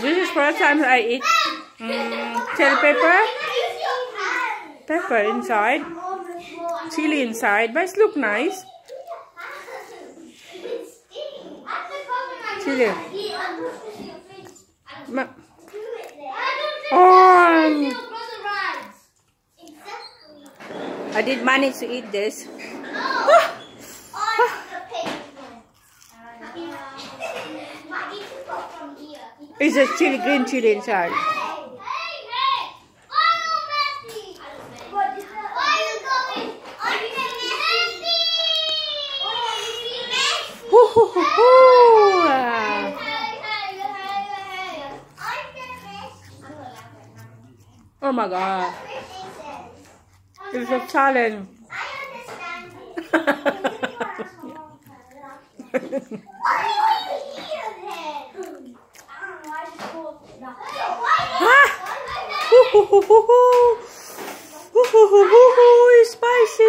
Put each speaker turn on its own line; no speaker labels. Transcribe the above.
This is first time I eat mm, chili pepper. Pepper inside. Chili inside. But it look nice. Chili. Ma- Oh, I did manage to eat this. It's a chili, green chili inside. Oh my god. It's a challenge. Ah! Hoo, 啊！呼呼呼呼呼！呼呼呼呼呼！spicy。